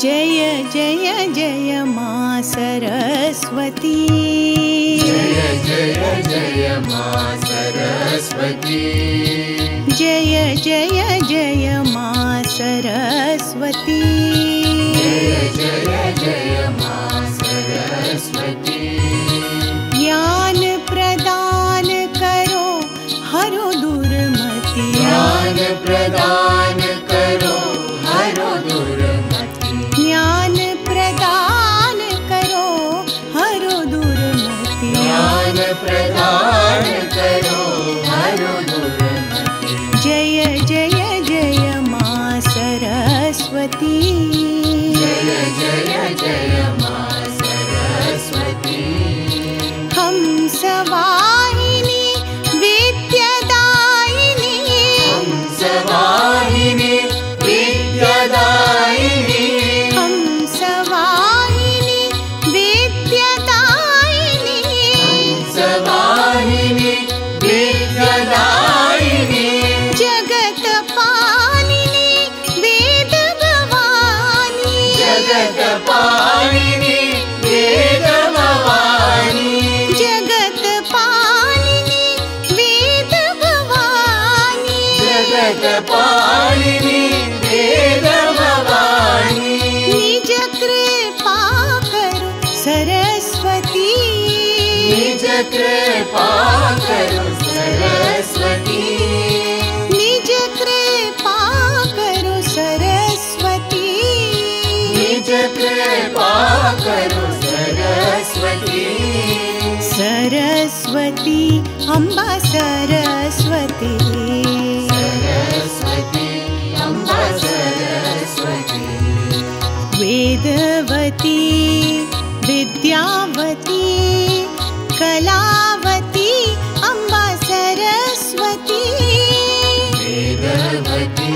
जय जय जय मा सरस्वती। जय जय जय मा सरस्वती। जय जय जय मा सरस्वती। जय जय जय अम्बा सरस्वती। वेदवती विद्यावती कलावती अम्बा सरस्वती। वेदवती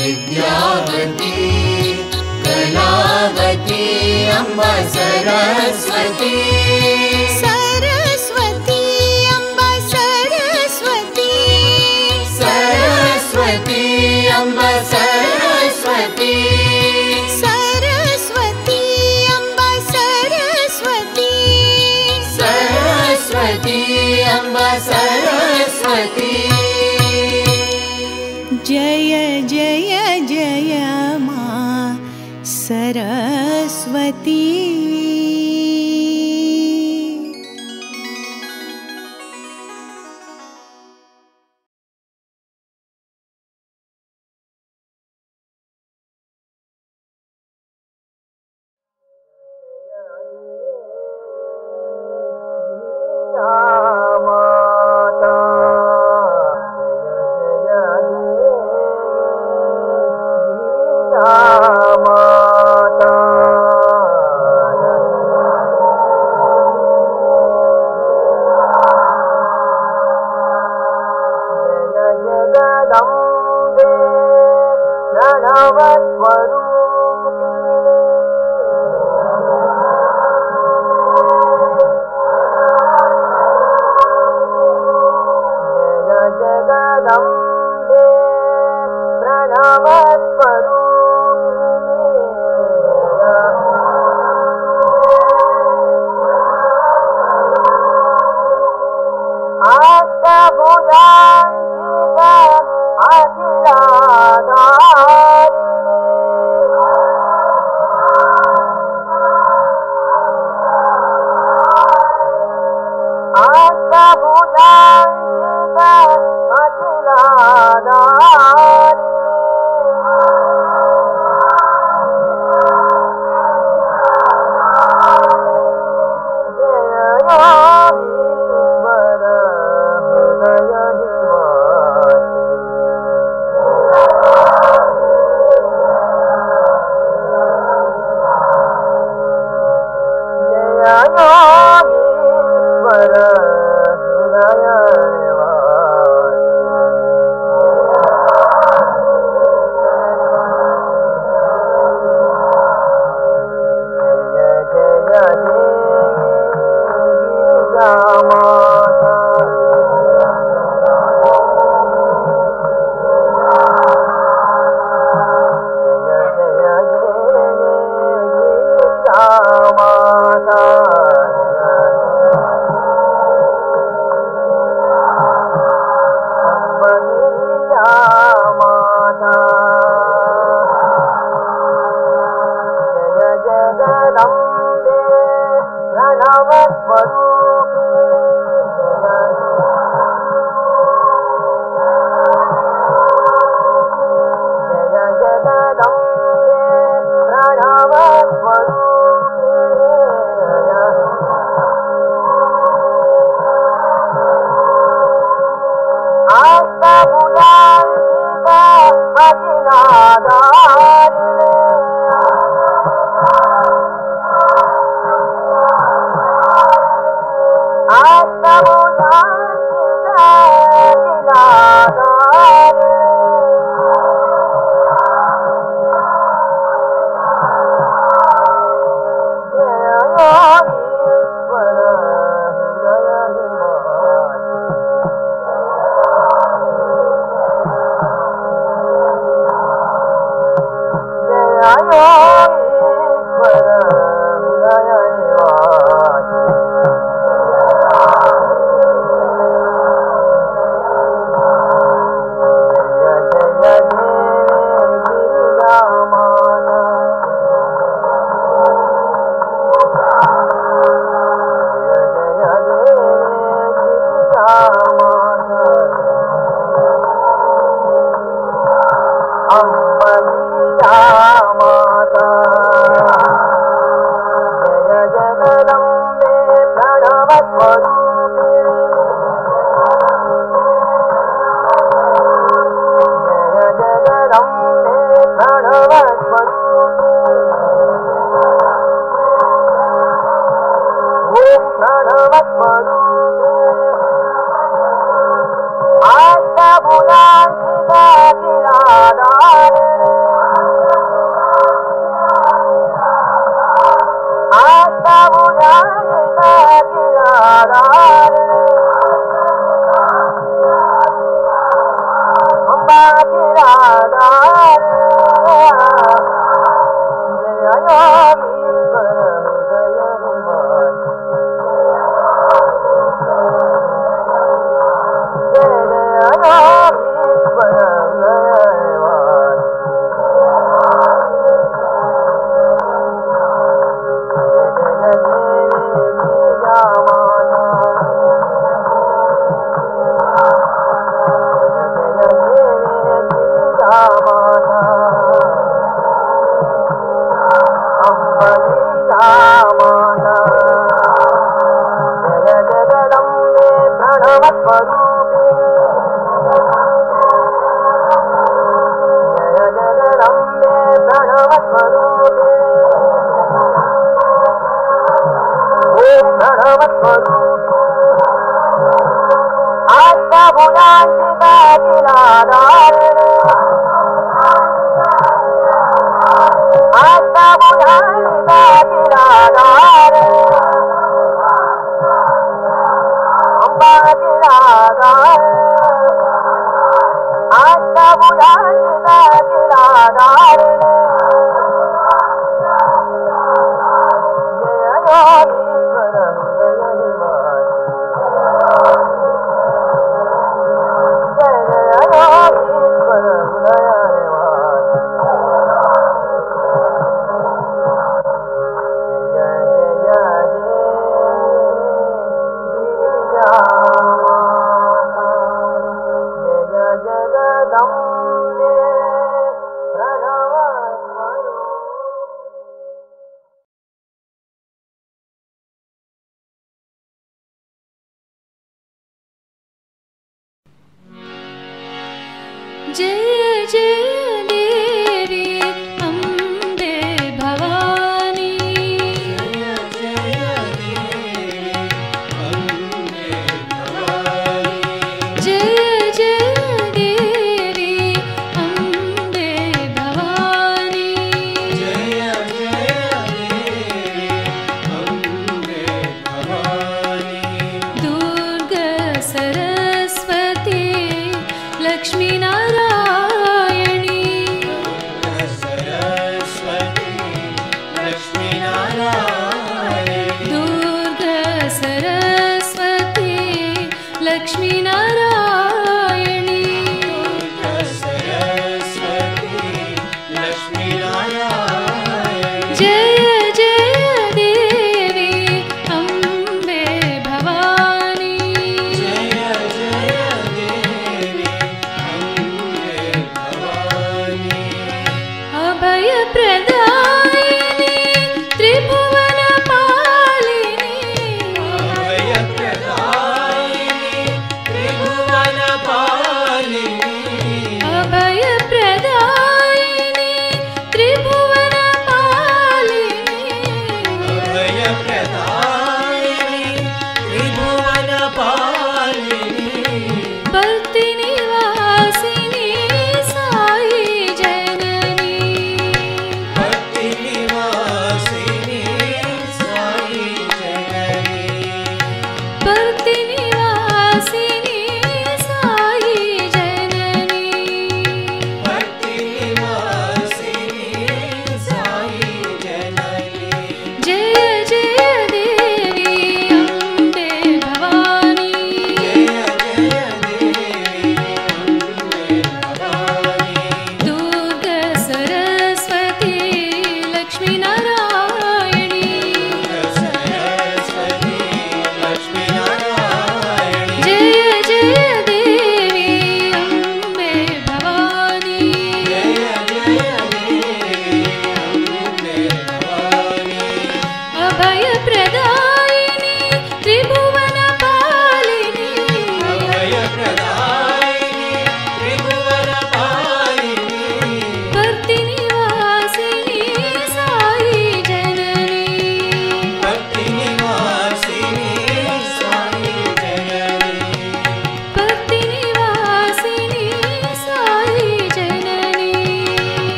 विद्यावती कलावती अम्बा सरस्वती।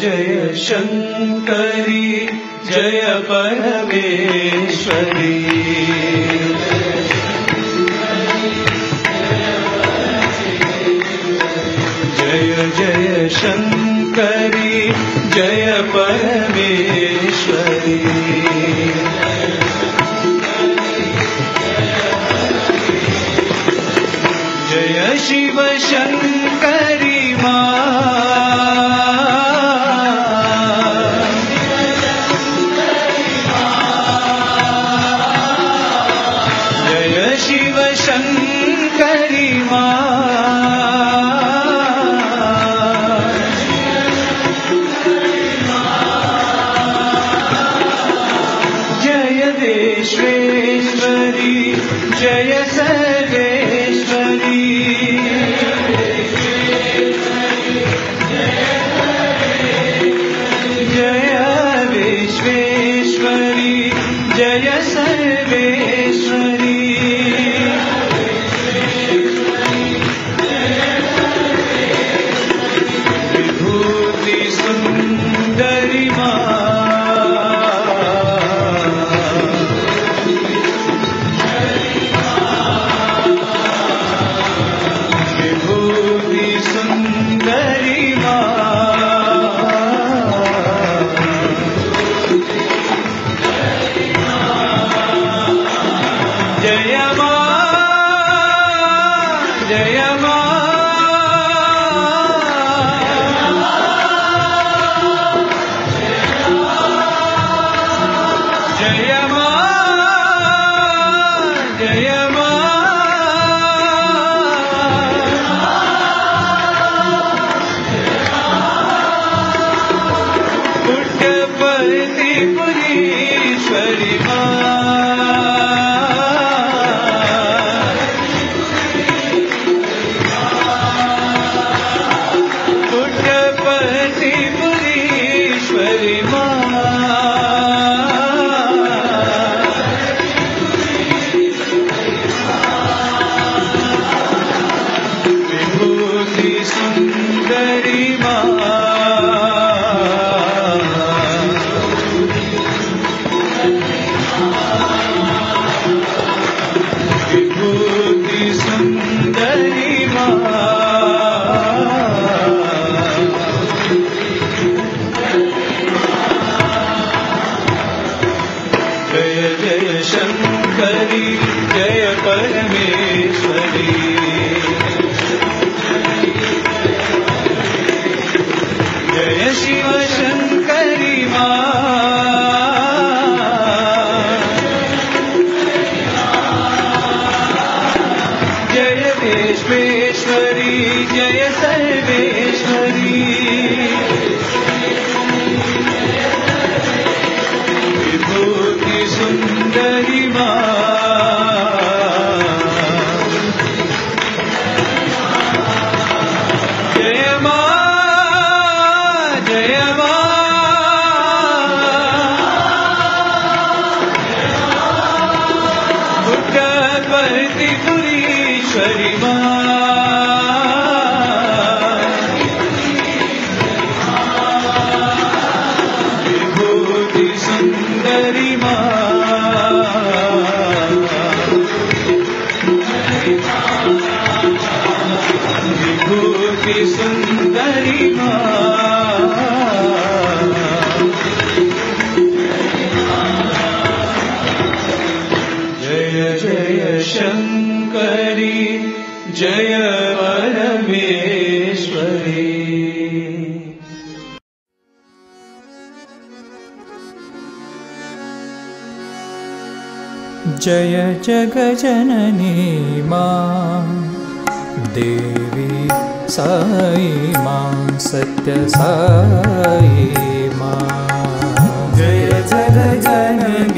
जय शङ्करि जय परवेश्व जय जय शङ्करि जय जय जगजननी मा। देवी साई मा सत्य सईमा जय जगजननी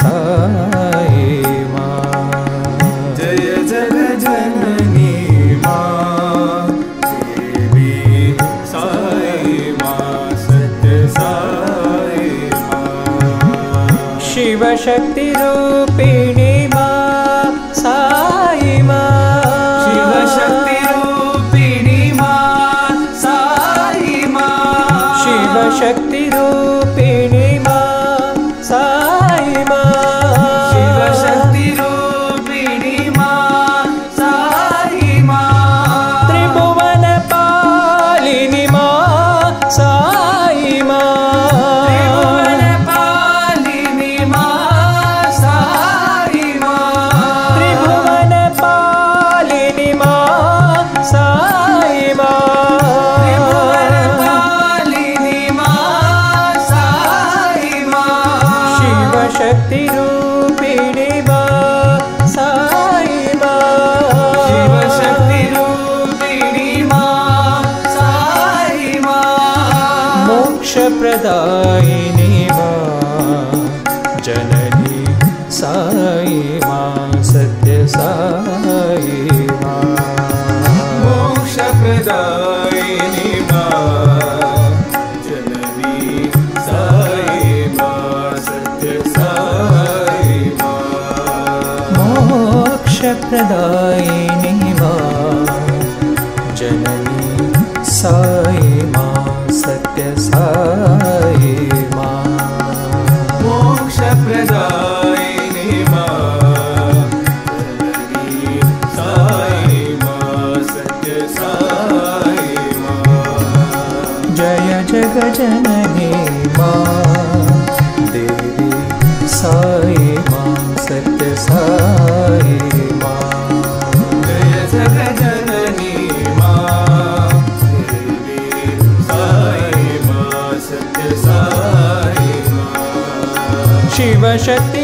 सा प्रदायिनी जननी साई मा सत्य साई प्रदाय मोक्ष जननी मोक्ष भजन हे माँ। देवी साई माँ, सत्य साई माँ। माँ। देवी साई सत्य साई माँ। शिव शक्ति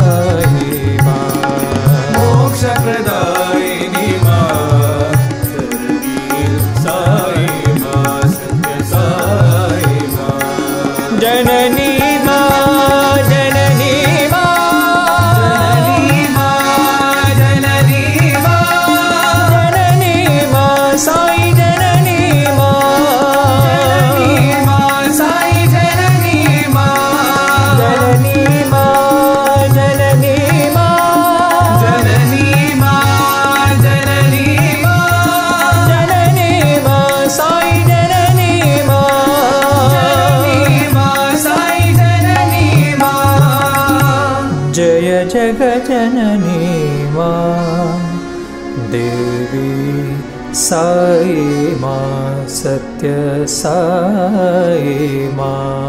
साई माँ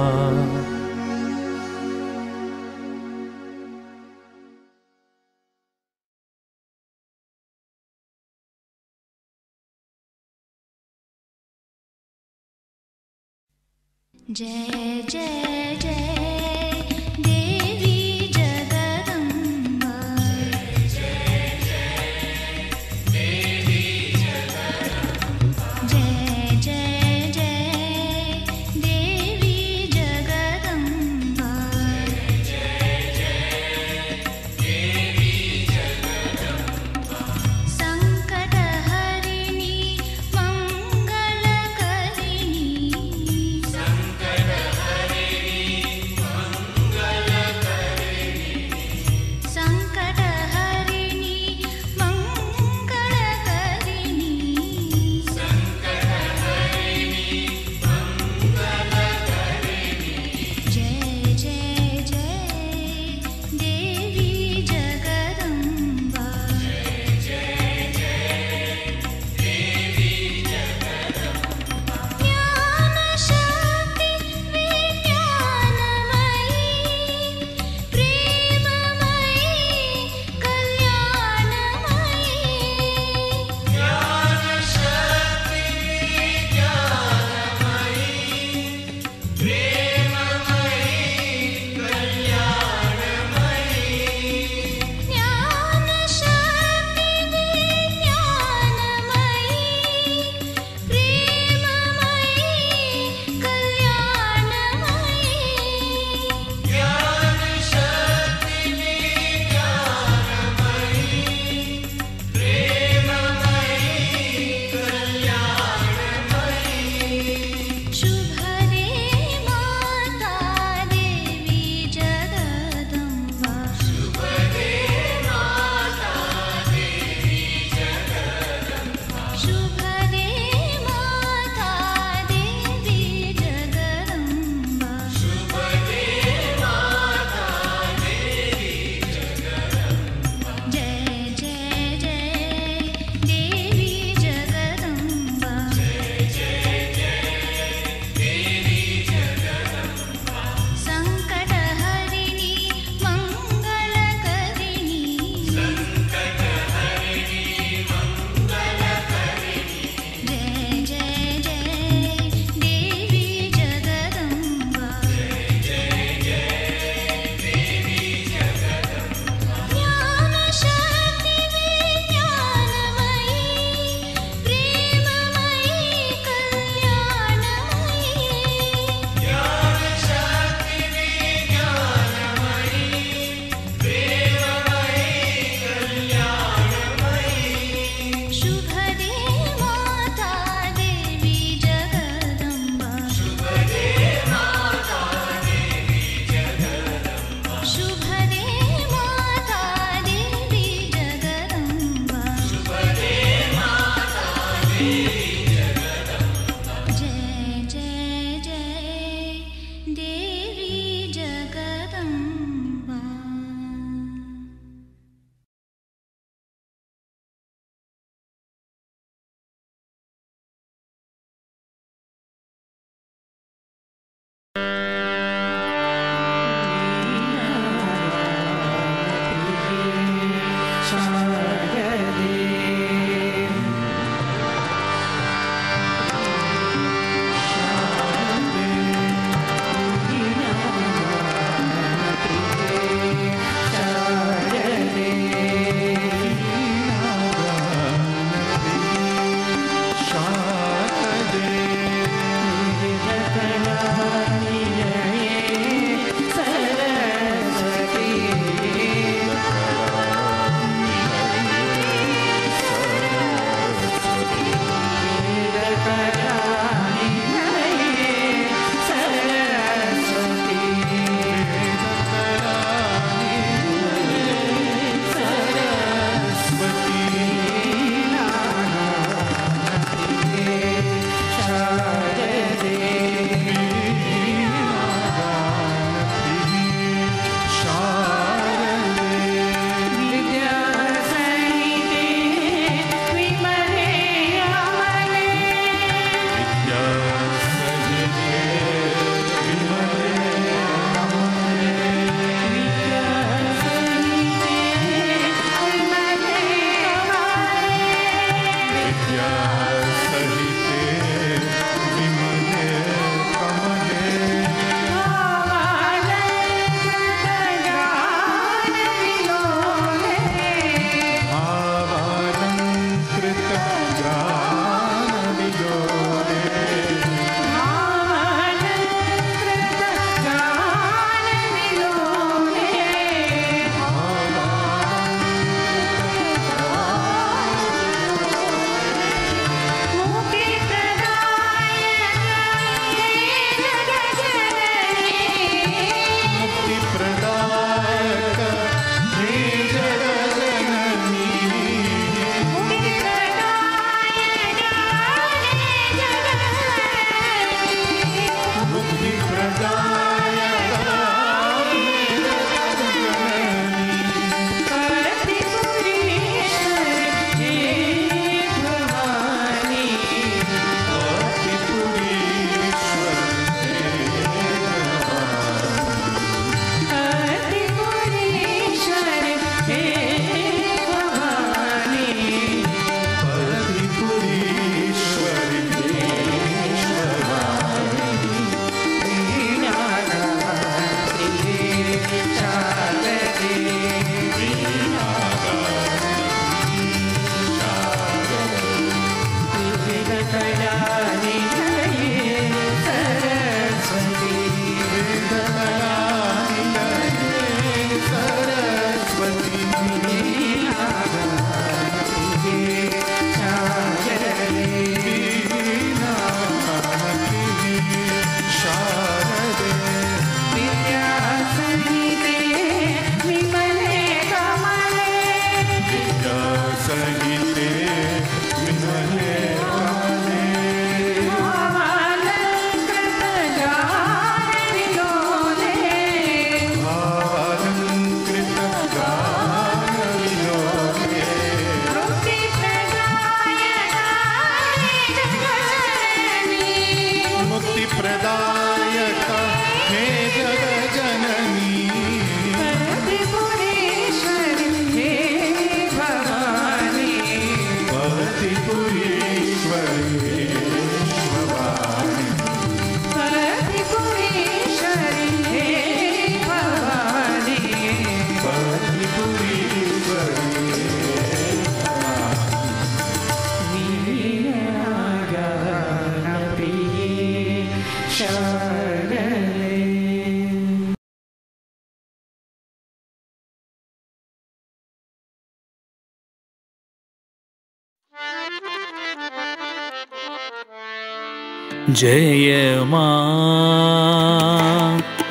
जय मा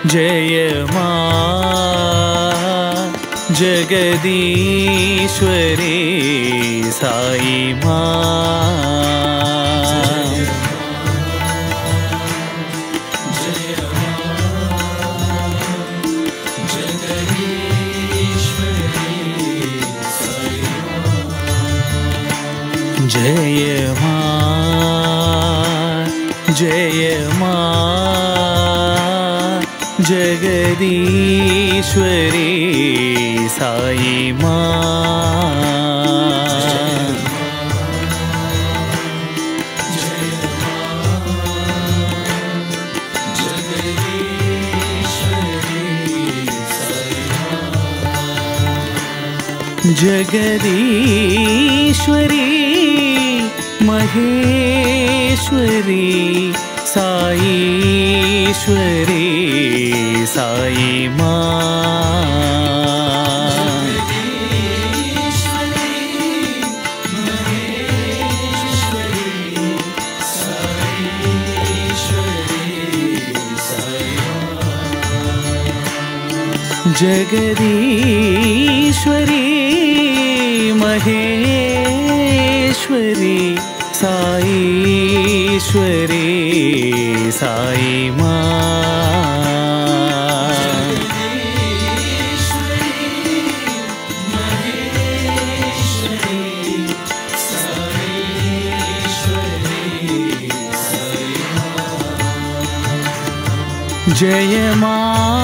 जय मा जगदीश्वरी साई मा। जय जगदीश्वरी साई मा। जगदीश्वरी महेश्वरी साईश्वरी साई माँ। जगदीश्वरी महेश्वरी साईश्वरी साई माँ। जय माँ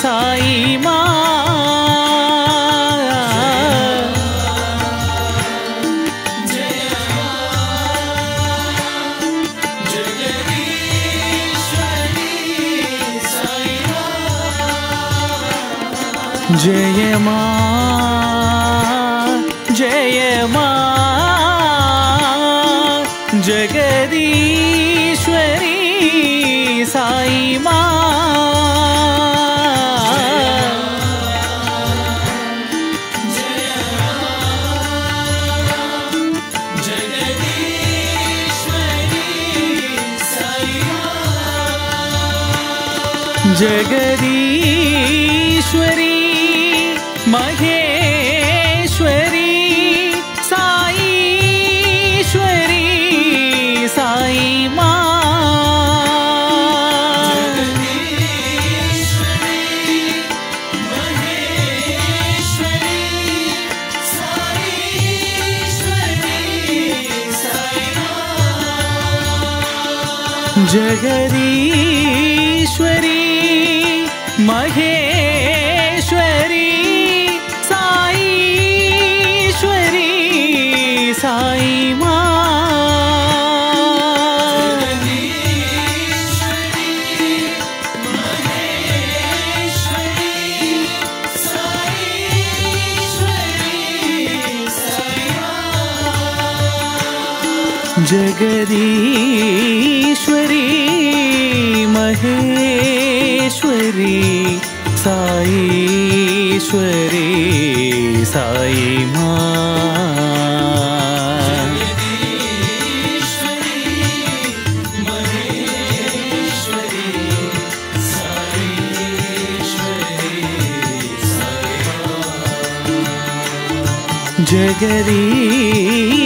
साई माँ। जय माँ जय जगदीश्वरी महेश्वरी साईश्वरी साई माँ। जगदीश्वरी साईश्वरी साई माँ।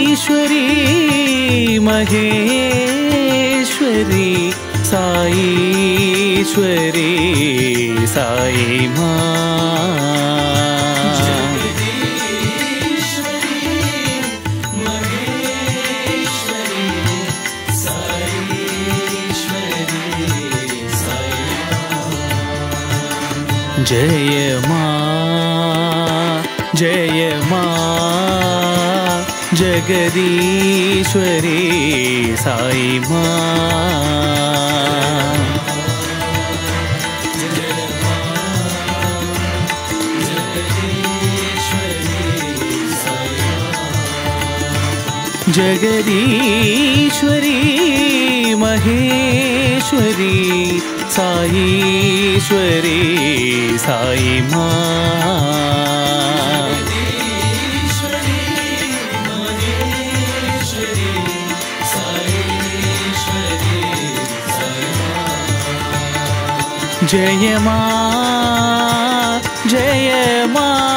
जगदीश्वरी महेश्वरी साईश्वरी साई माँ। जय माँ जय माँ जगदीश्वरी साई माँ। जगदीश्वरी महेश्वरी साईश्वरी साई माँ। जय माँ जय माँ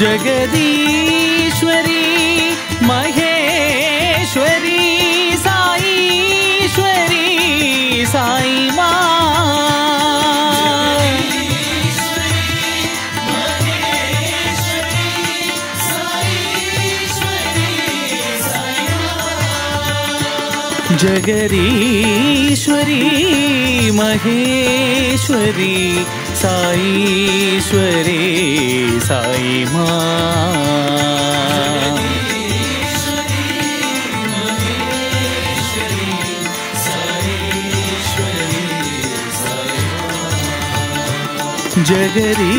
जगदीश्वरी महेश्वरी साईश्वरी साई माँ। जगदीश्वरी महेश्वरी साईश्वरी साई माँ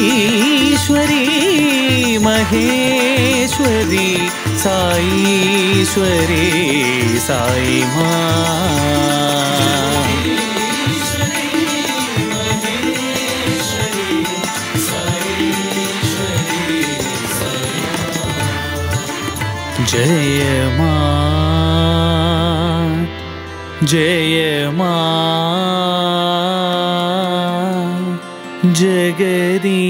जगदीश्वरी महेश्वरी साईश्वरी साई माँ जय माँ जय माँ जगदीश्वरी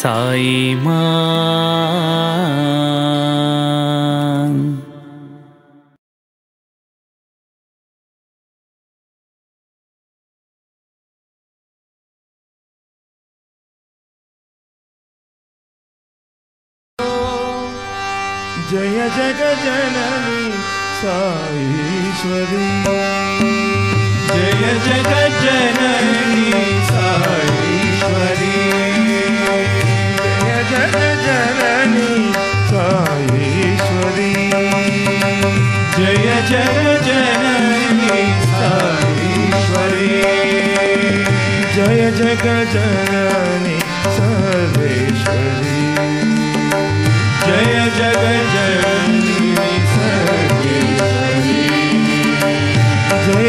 साई माँ जग जननी साईश्वरी। जय जग जननी साईश्वरी। जय जग जननी साईश्वरी। जय जग जननी साईश्वरी। जय जग जननी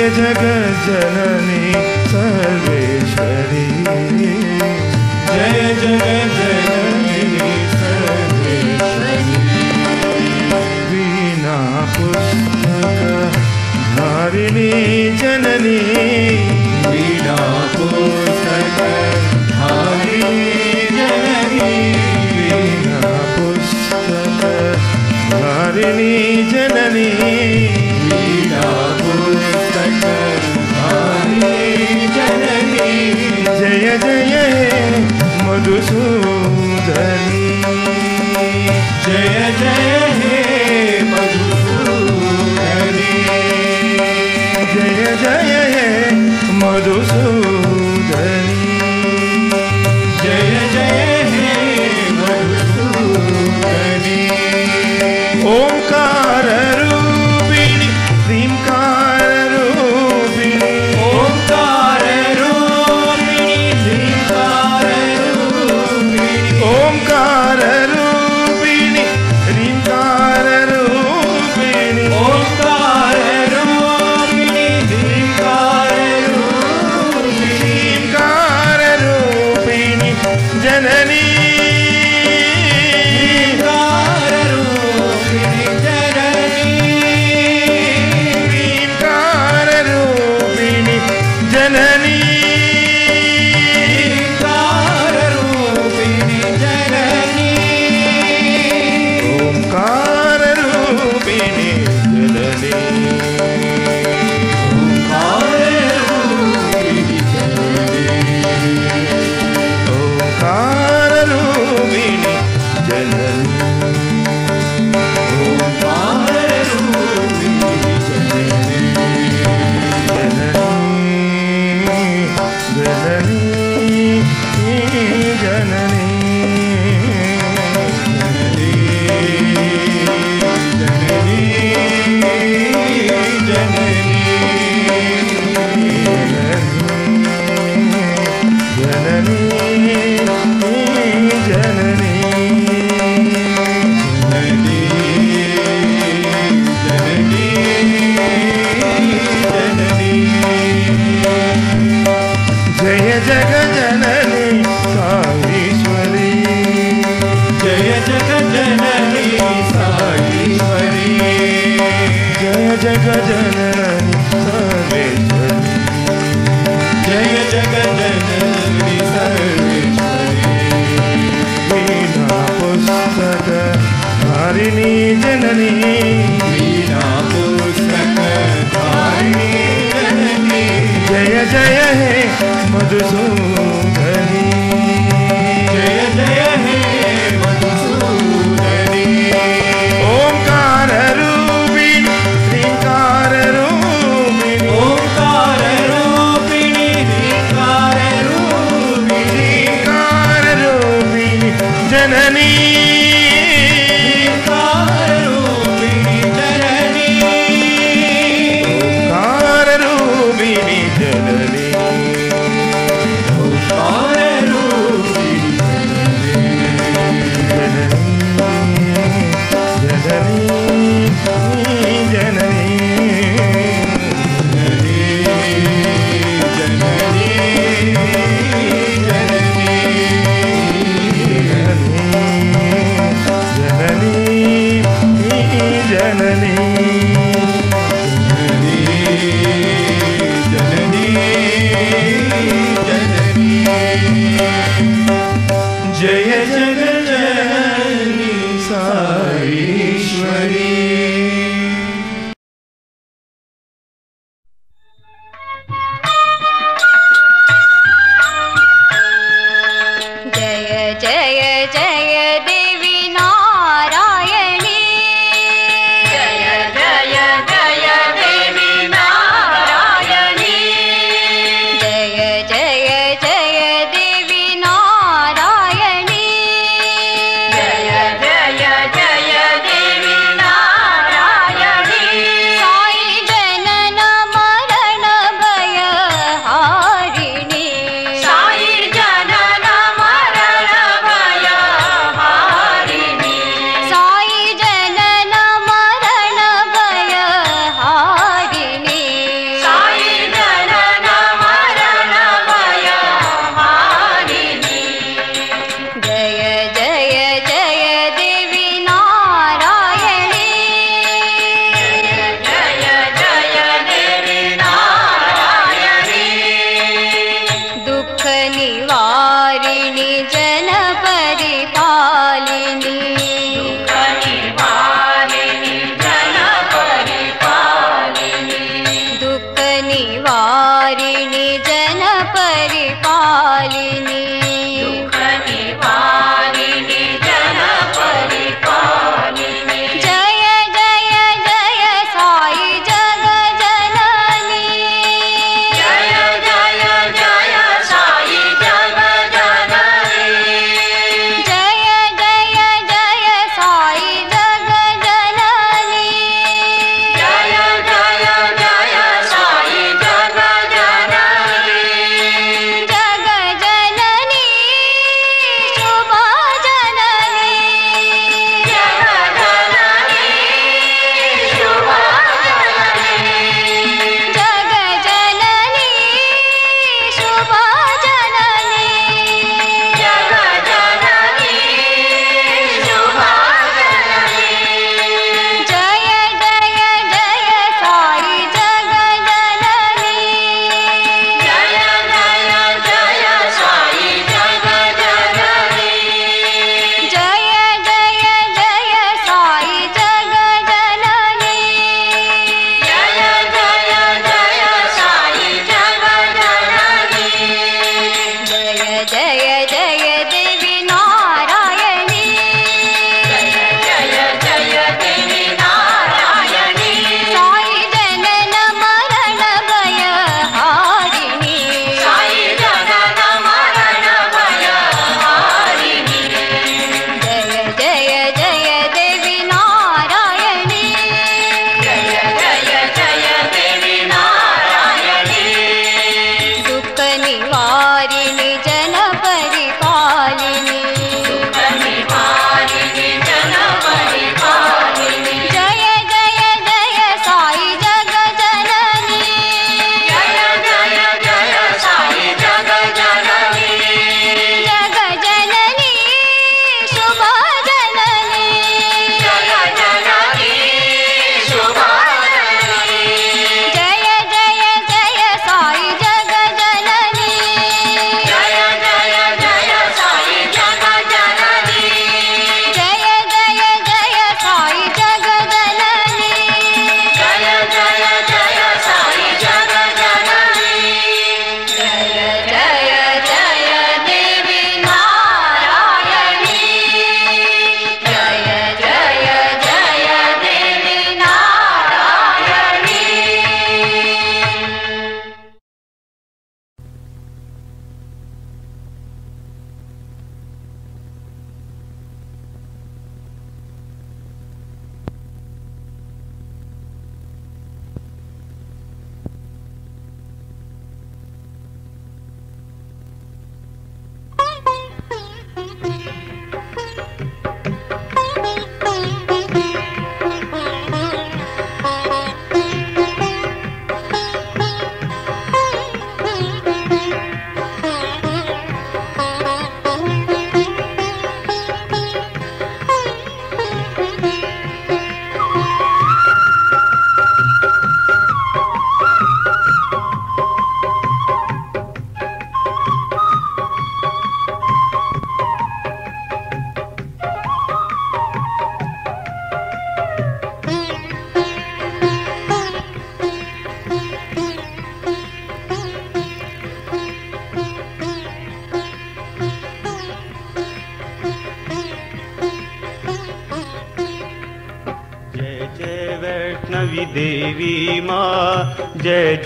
जगज्जननी सर्वेश्वरी। जय जगज्जननी सर्वेश्वरी। वीणा पुस्तक धारिणी जननी। वीणा पुस्तक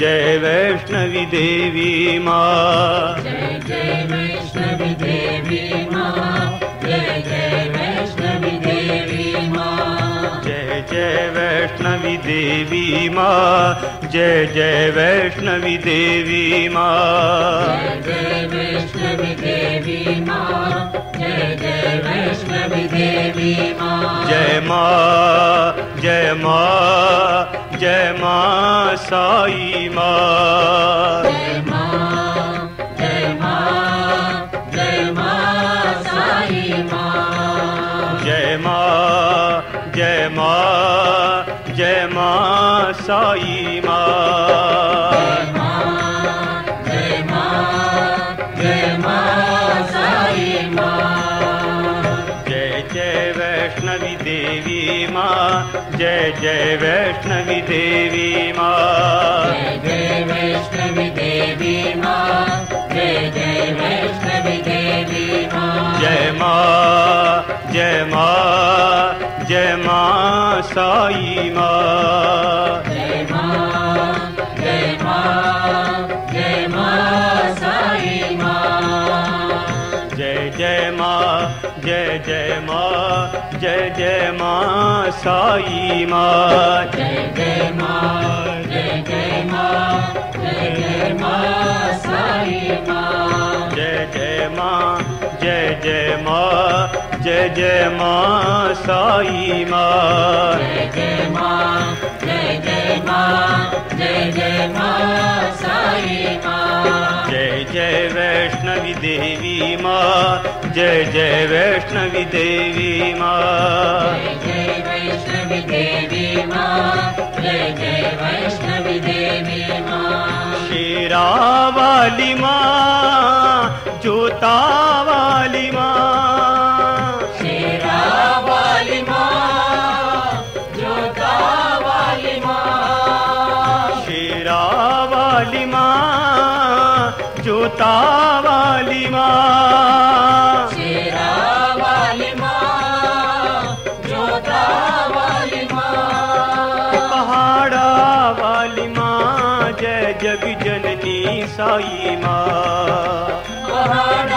जय वैष्णवी देवी मा। जय जय वैष्णवी देवी मा। जय जय वैष्णवी देवी मा। जय मा जय मा। जय मा साई माँ। जय मा जय जय मा साई जय माँ जय माँ जय माँ साई माँ। जय जय वैष्णवी देवी माँ जय जय वैष्णव जय माँ जय माँ साई माँ जय माँ जय माँ जय माँ जय जय माँ जय जय माँ जय जय माँ साई माँ जय जय मा जय जय मा जय जय माँ साई माँ जय माँ जय जय माँ जय जय माँ साई माँ जय जय माँ जय जय माँ जय जय माँ साई माँ जय जय वैष्णवी देवी माँ जय जय वैष्णवी देवी माँ जय जय वैष्णवी देवी माँ जय जय वैष्णवी देवी माँ शेरा वाली माँ जोता वाली माँ शेरा वाली माँ जोता वाली माँ शेरा वाली माँ जोता वाली माँ वाली माँ जोता वाली माँ पहाड़ा वाली माँ जय जग जननी साई माँ। Hare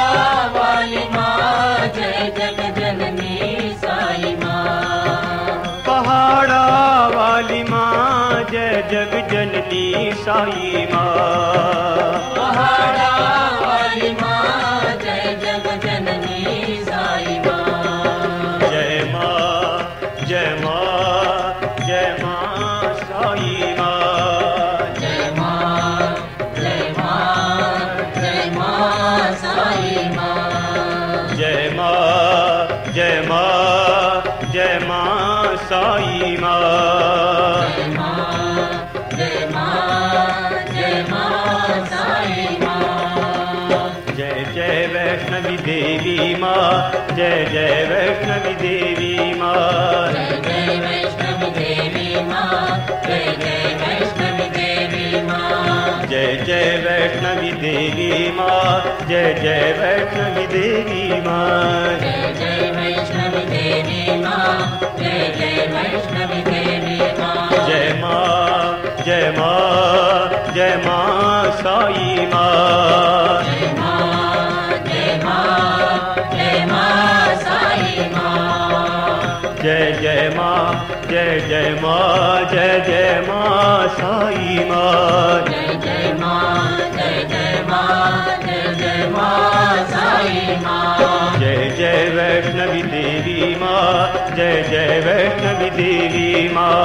जय जय वैष्णवी देवी माँ जय जय वैष्णवी देवी माँ। जय जय वैष्णवी देवी माँ जय जय वैष्णवी देवी माँ। जय माँ जय माँ जय माँ साई माँ। जय माँ जय माँ जय माँ साई माँ। जय जय माँ जय जय माँ जय जय माँ साई माँ जय जय माँ जय जय माँ जय जय माँ साई माँ जय जय वैष्णवी देवी माँ जय जय वैष्णवी देवी माँ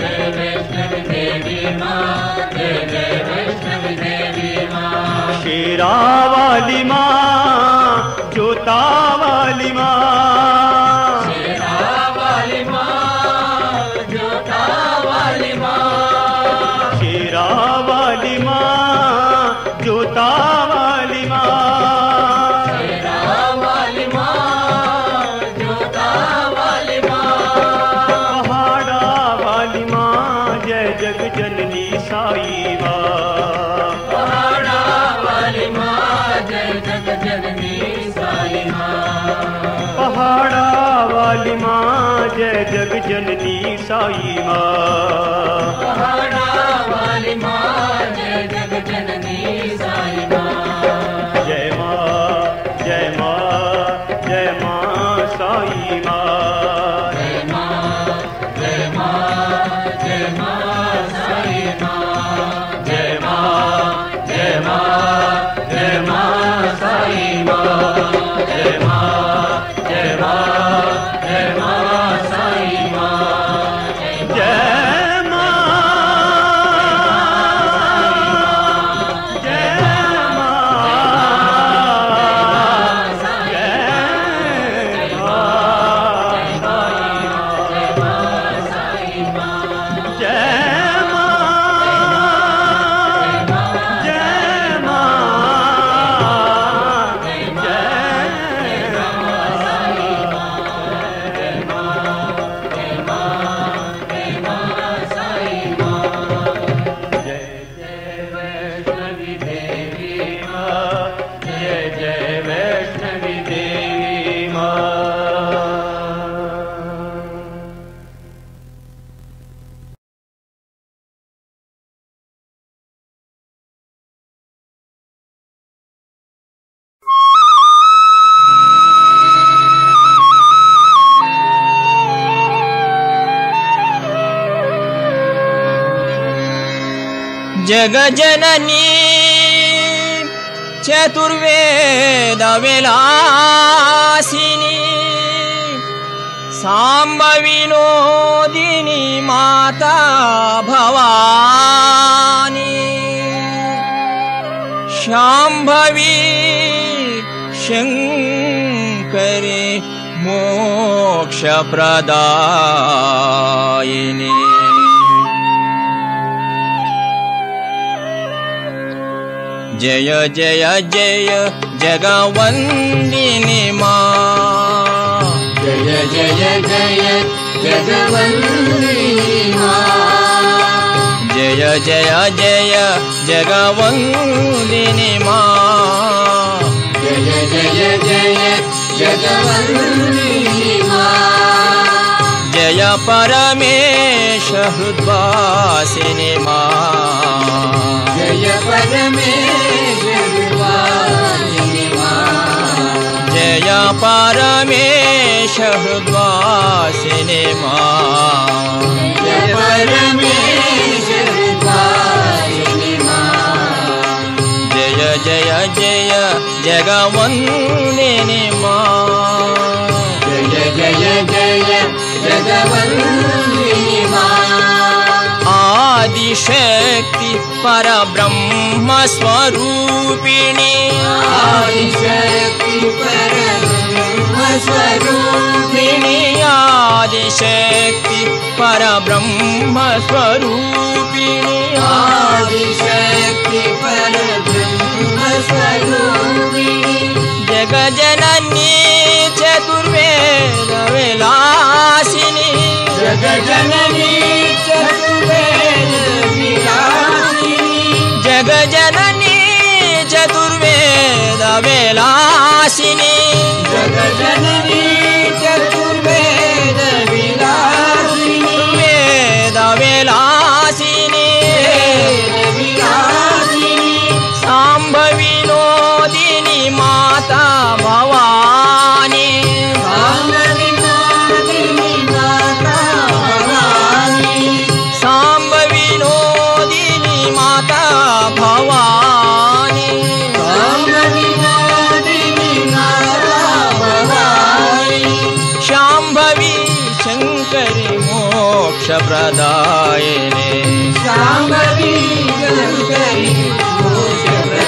जय वैष्णवी देवी माँ जय जय वैष्णवी देवी माँ शेरा वाली माँ जोता वाली माँ जग जननी साई माँ। जय जय जय जगवन्दिनि मा। जय जय जय जगवन्दिनी जय जय जय जगवन्दिनि मा। जय जय जय जगवन्दिनी जय परमेश हृद्वासिनि मा। जय परमेश्वरवासिनी परमेश हृद्वासिनि मा जय परमेश्वरवासिनी जय जय जय मा जय जय जय जगवन्दिनी आदिशक्ति परब्रह्म स्वरूपिणी आदिशक्ति परब्रह्मस्वरूपिणी। आदिशक्ति परब्रह्म स्वरूपिण्यादिशक्ति परब्रह्मस्वरूपिणक्ति पर ब्रह्म स्वरूप जगजननी चतुर्वेदविलासिनी जगजननी चतुर्वे जगजननी चतुर्वे वेदवेलासिनी आशिनी शङ्करि मोक्षप्रदायिने। शाम्भवी शङ्करी मोक्षप्रदायिनी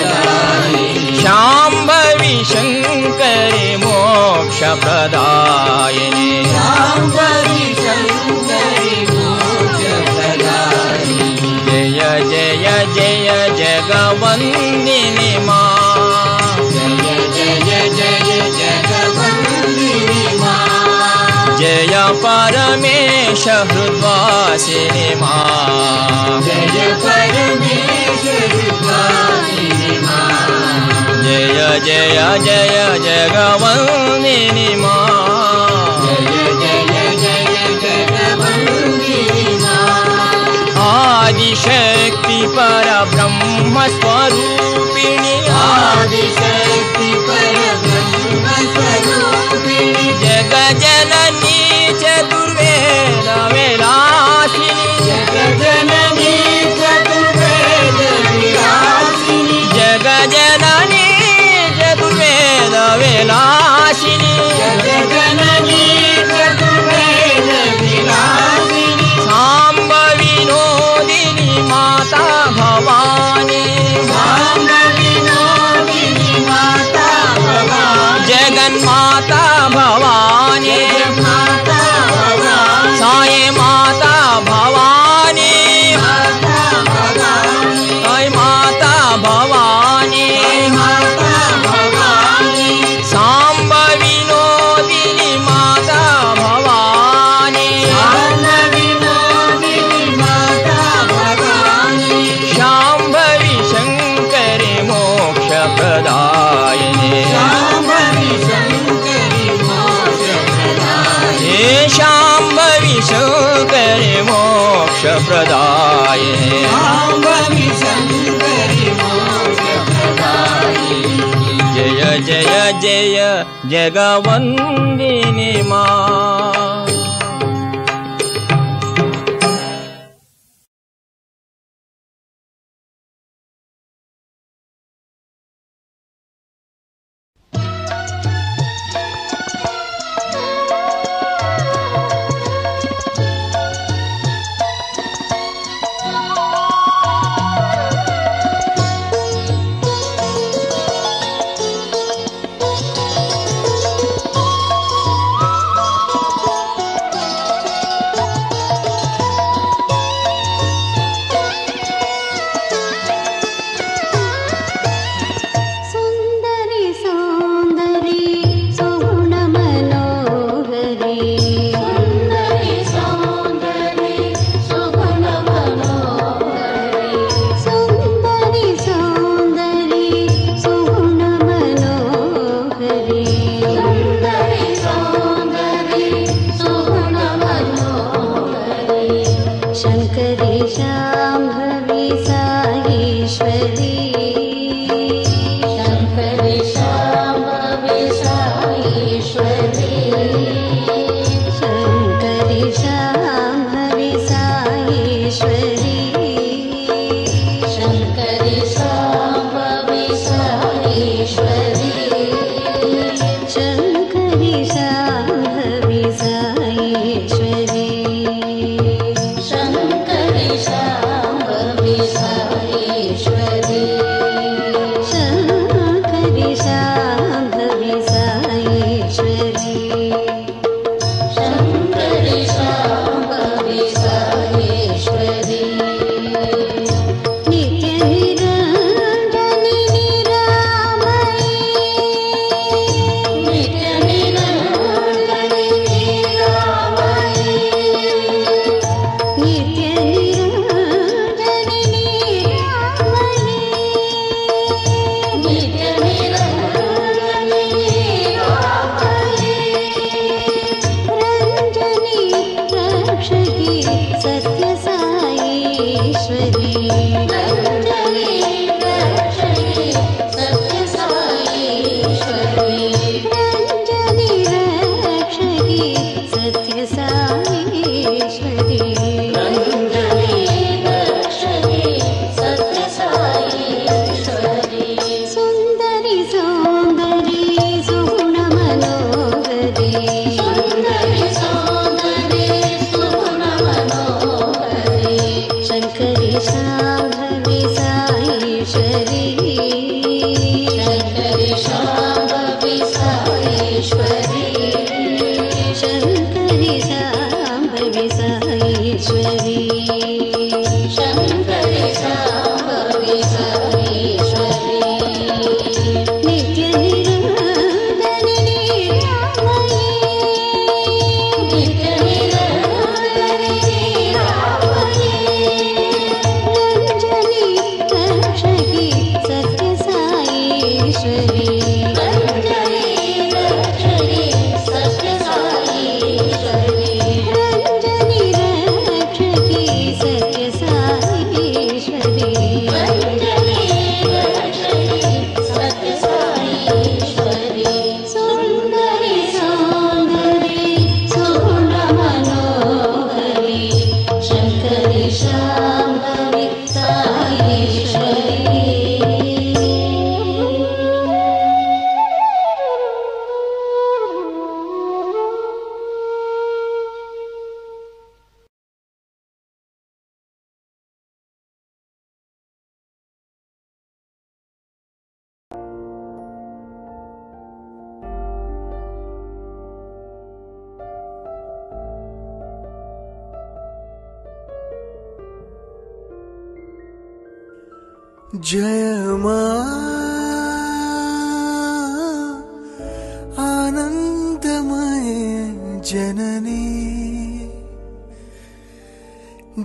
शाम्भवी शङ्करि मोक्षप्रदायिने। शाम्भवी शङ्करी मोक्षप्रदायिनी। जय जय जय जगवन्दिनि मा परमेश हृद्वासिनि मा जय जय जय जय जगवन्दिनि मा जय जय जय आदिशक्ति परब्रह्म स्वरूपिणी आदिशक्ति परब्रह्मस्वरूपिणी जगजननी च दुर्गे रामे राम Money. जगवन्दिनि मा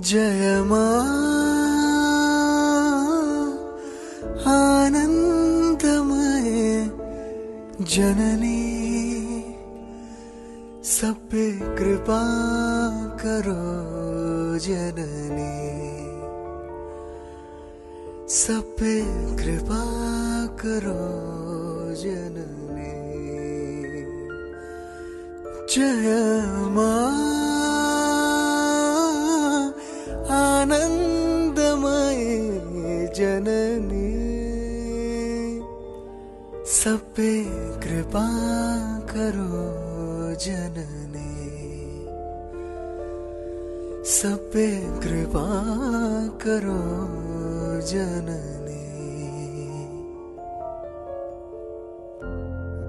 जय आनन्दमये जननी। सब कृपा करो जननी। सब कृपा करो जननी। जय करो जननी।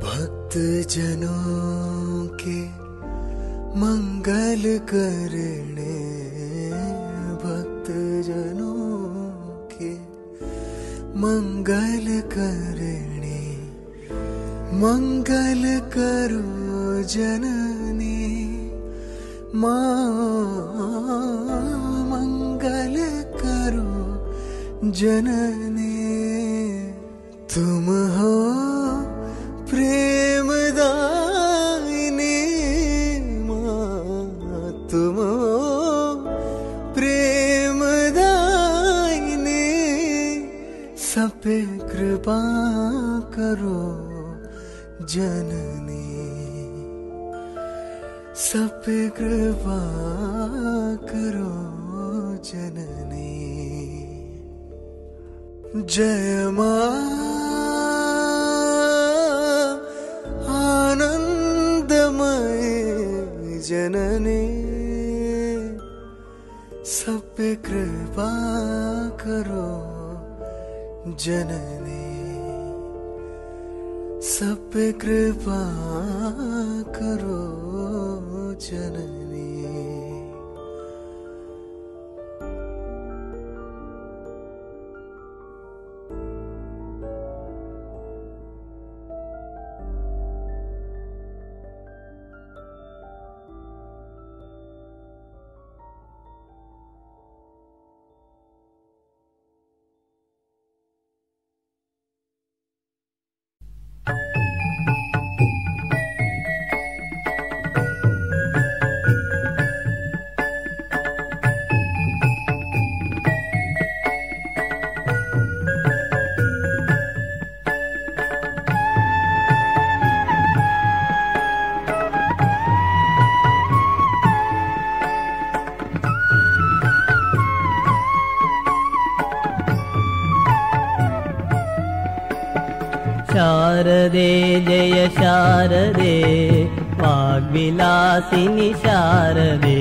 भक्त जनों के मंगल कर करो जननी सब कृपा करो जननी। ार